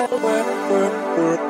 work, work, work.